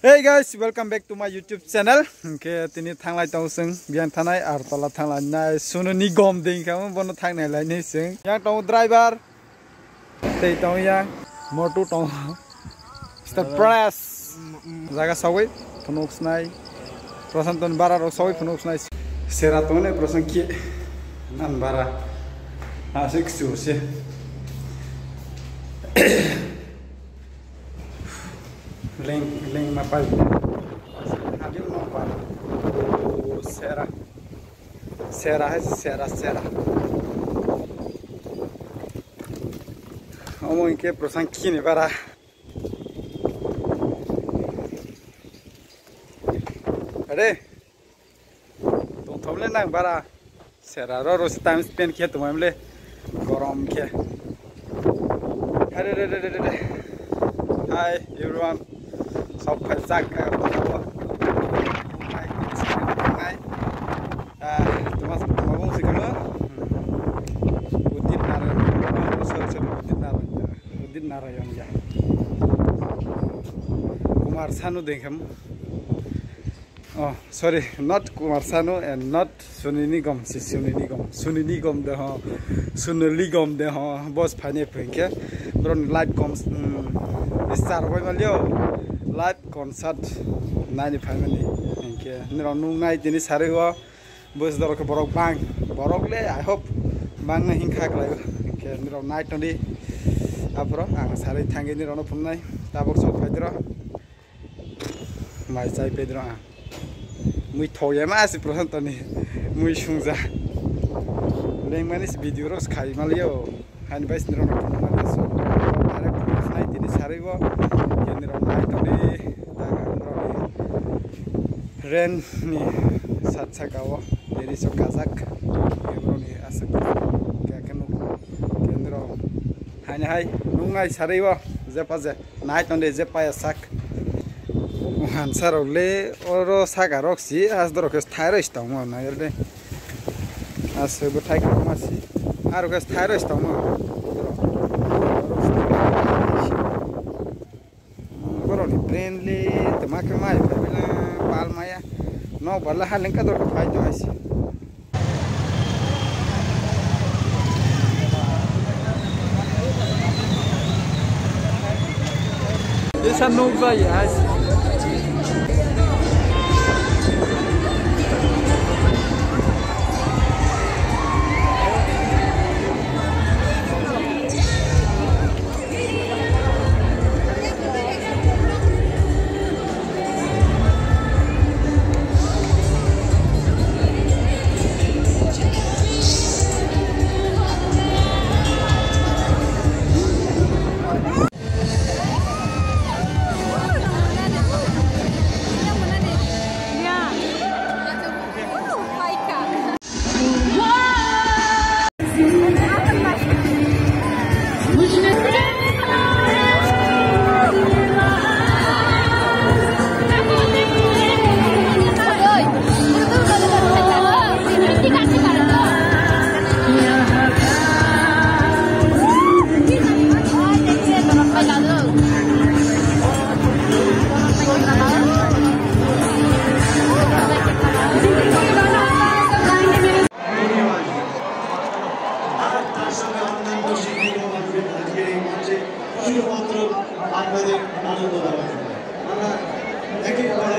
Hey guys, welcome back to my YouTube channel. Ke tini thanglai tong sing biang thanai ar tola thanglai nai sunu ni gom ding kam bono thangnai lai ni sing. Yang tong driver. Tei tong yang motu tong. Mr. Press. Jaga sawai phunuk snai. Prasanton bara ro sawai phunuk snai. Sera tong ne prasan ki nan bara. Asik su. Glenn, Mapazdeira, Rabino Mampara, do Ceará. Ceará, Ceará, Ceará. Vamos em que, professor? Kine, vai lá. Cadê? Então, tomando lendo agora. Será que você está me esperando aqui? Tu vai me ler? Gorom que. Cadê, cadê, cadê? Hi, everyone. só para sacar a bola. Narayan Jha Kumar सानो देखम अँ सरी नट कुमार सानो and not सुनि निगम सि सुनि निगम सुनि निगम दे हँ सुन लिगम दे हँ बस फाइने फुइँक्या ब्रोन लाइट कम स्टार भयो लियो লাইভ কনসার্ট, নাইনি ফ্যামিলি ইনকে নুং নাই দিনই সারি হওয়া বস দরকে বরক বাং। বরকলে আই হোপ, বাং না হিংখা গলাই ইনকে নাই টনি আপর আং সারি থাঙ্গি নিরন ফুন নাই। তারপর সব মাই চাই পেদর আ। মুই থয়ে মা প্রশান্ত নি মুই সুংজা লেং মানিস ভিডিও রস খাই মালিও। হাইন বাইস নির ebro ni asak kya kenu kendro hani hai nungai sariwa zepa je nai tonde zepa ya sak han saro le oro saka roksi as doro kes thairo istamo na yerde as friendly, te maca mal, pero la palma ya. No, para la jalenca de lo que falló ese. Pues, Esa no vaya así. আপনাদের আনন্দ দেওয়া আমরা একের পর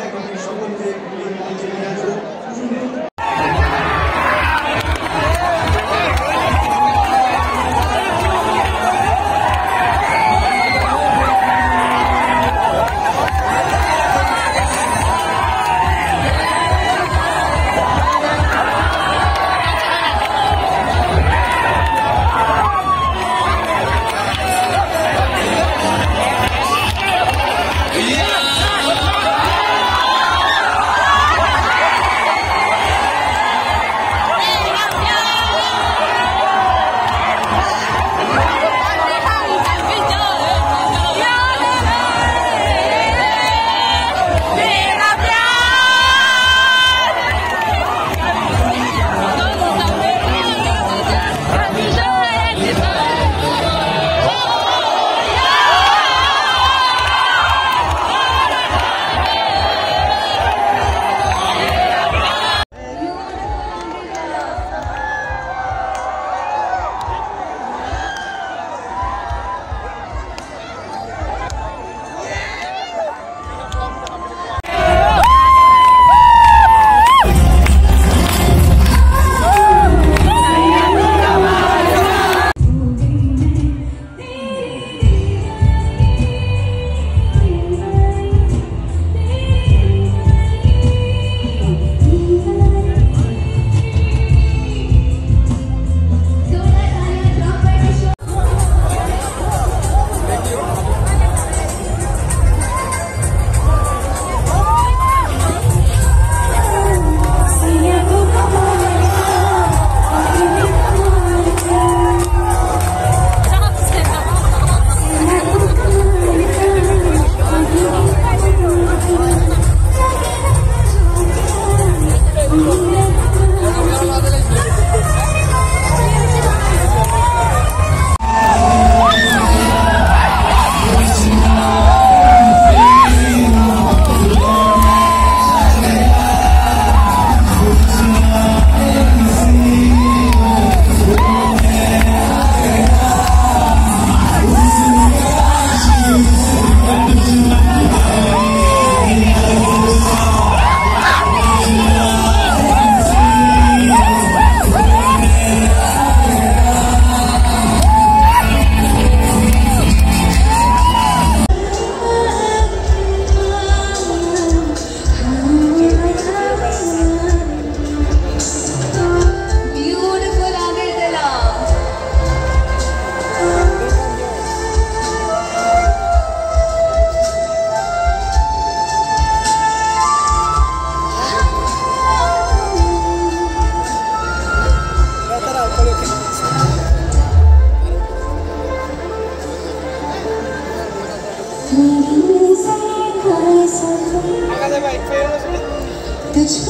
Thank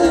you.